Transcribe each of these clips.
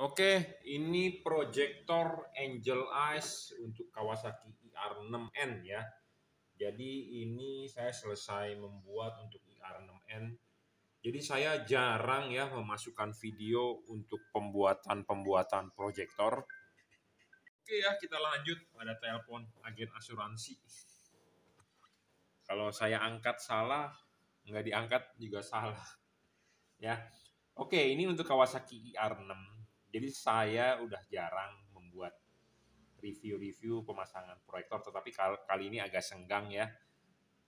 Oke, ini proyektor Angel Eyes untuk Kawasaki IR6N ya. Jadi ini saya selesai membuat untuk IR6N. Jadi saya jarang ya memasukkan video untuk pembuatan-pembuatan proyektor. Oke ya, kita lanjut. Ada telepon agen asuransi. Kalau saya angkat salah, nggak diangkat juga salah. Ya, oke ini untuk Kawasaki IR6 jadi saya udah jarang membuat review-review pemasangan proyektor, tetapi kali ini agak senggang ya.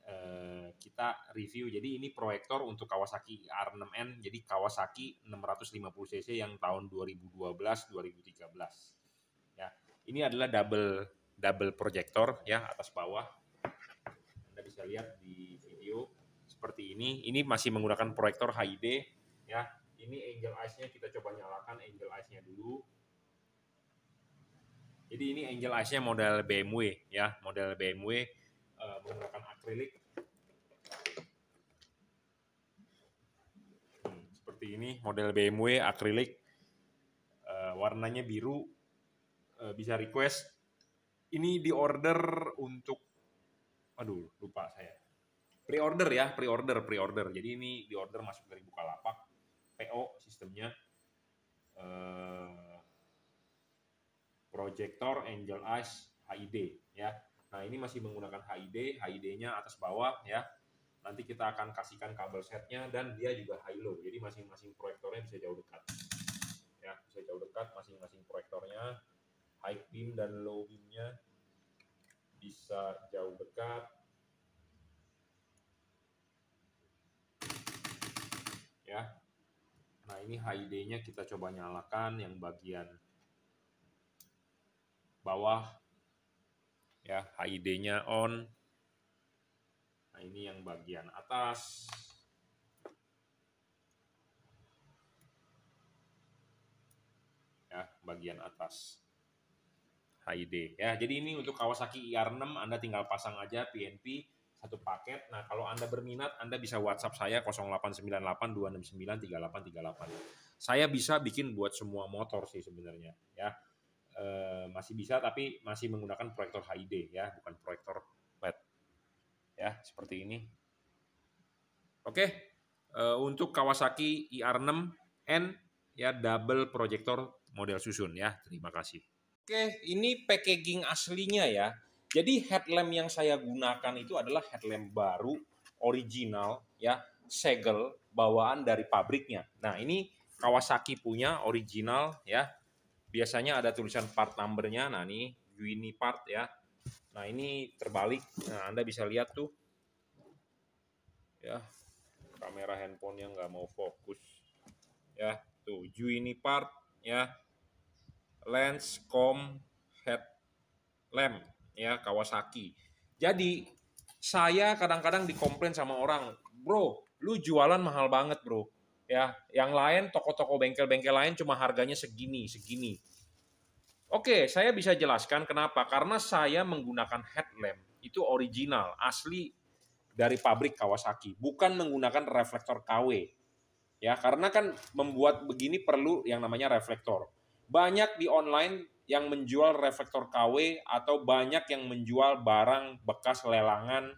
Eh, kita review. Jadi ini proyektor untuk Kawasaki R6N, jadi Kawasaki 650 cc yang tahun 2012-2013. Ya, ini adalah double double proyektor ya atas bawah. Anda bisa lihat di video seperti ini. Ini masih menggunakan proyektor HID ya ini angel eyes-nya kita coba nyalakan angel eyes-nya dulu. Jadi ini angel eyes-nya model BMW ya, model BMW uh, menggunakan akrilik. Hmm, seperti ini model BMW akrilik uh, warnanya biru uh, bisa request. Ini di order untuk aduh lupa saya. Pre-order ya, pre-order, pre-order. Jadi ini di order masuk dari Bukalapak PO sistemnya uh, projector Angel Eyes HID ya. Nah ini masih menggunakan HID, HID-nya atas bawah ya. Nanti kita akan kasihkan kabel setnya dan dia juga high low. Jadi masing-masing proyektornya bisa jauh dekat. Ya bisa jauh dekat masing-masing proyektornya. High beam dan low beamnya bisa jauh dekat. Ya, Nah ini HID-nya kita coba nyalakan yang bagian bawah ya HID-nya on. Nah ini yang bagian atas. Ya, bagian atas. HID ya. Jadi ini untuk Kawasaki IR6 Anda tinggal pasang aja PNP satu paket. Nah, kalau Anda berminat, Anda bisa WhatsApp saya 0898 Saya bisa bikin buat semua motor sih sebenarnya, ya. E, masih bisa tapi masih menggunakan proyektor HID ya, bukan proyektor LED. Ya, seperti ini. Oke. E, untuk Kawasaki IR6N ya double proyektor model susun ya. Terima kasih. Oke, ini packaging aslinya ya. Jadi headlamp yang saya gunakan itu adalah headlamp baru, original, ya, segel bawaan dari pabriknya. Nah ini Kawasaki punya original, ya. Biasanya ada tulisan part numbernya. Nah ini Uini part ya. Nah ini terbalik. Nah Anda bisa lihat tuh, ya, kamera handphone yang nggak mau fokus, ya, tuh Uini part, ya, lens, com, head lamp ya Kawasaki. Jadi saya kadang-kadang dikomplain sama orang, bro, lu jualan mahal banget bro. Ya, yang lain toko-toko bengkel-bengkel lain cuma harganya segini, segini. Oke, saya bisa jelaskan kenapa. Karena saya menggunakan headlamp itu original, asli dari pabrik Kawasaki, bukan menggunakan reflektor KW. Ya, karena kan membuat begini perlu yang namanya reflektor. Banyak di online yang menjual reflektor KW atau banyak yang menjual barang bekas lelangan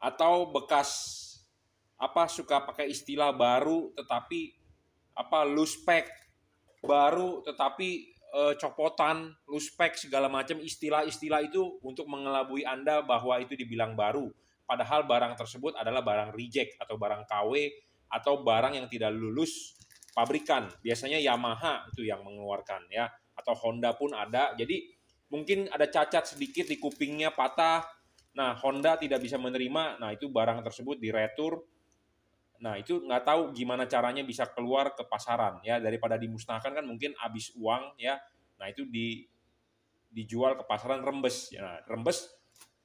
atau bekas apa suka pakai istilah baru tetapi apa loose pack baru tetapi e, copotan loose pack segala macam. Istilah-istilah itu untuk mengelabui Anda bahwa itu dibilang baru. Padahal barang tersebut adalah barang reject atau barang KW atau barang yang tidak lulus pabrikan. Biasanya Yamaha itu yang mengeluarkan ya atau Honda pun ada. Jadi mungkin ada cacat sedikit di kupingnya patah. Nah, Honda tidak bisa menerima. Nah, itu barang tersebut diretur. Nah, itu nggak tahu gimana caranya bisa keluar ke pasaran ya daripada dimusnahkan kan mungkin habis uang ya. Nah, itu di dijual ke pasaran rembes. Ya, nah, rembes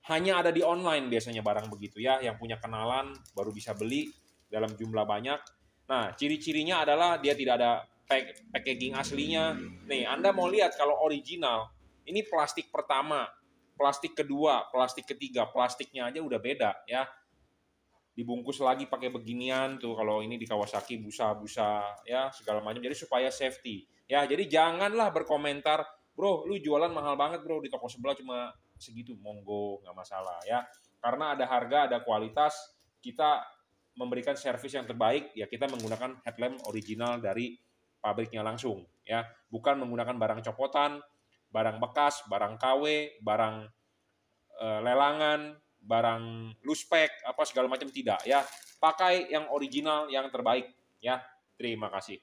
hanya ada di online biasanya barang begitu ya, yang punya kenalan baru bisa beli dalam jumlah banyak. Nah, ciri-cirinya adalah dia tidak ada packaging aslinya. Nih, Anda mau lihat kalau original, ini plastik pertama, plastik kedua, plastik ketiga, plastiknya aja udah beda ya. dibungkus lagi pakai beginian tuh kalau ini di Kawasaki busa-busa ya segala macam jadi supaya safety ya jadi janganlah berkomentar bro lu jualan mahal banget bro di toko sebelah cuma segitu monggo nggak masalah ya karena ada harga ada kualitas kita memberikan servis yang terbaik ya kita menggunakan headlamp original dari pabriknya langsung ya. Bukan menggunakan barang copotan barang bekas barang KW barang e, lelangan barang luspek apa segala macam tidak ya. Pakai yang original yang terbaik ya. Terima kasih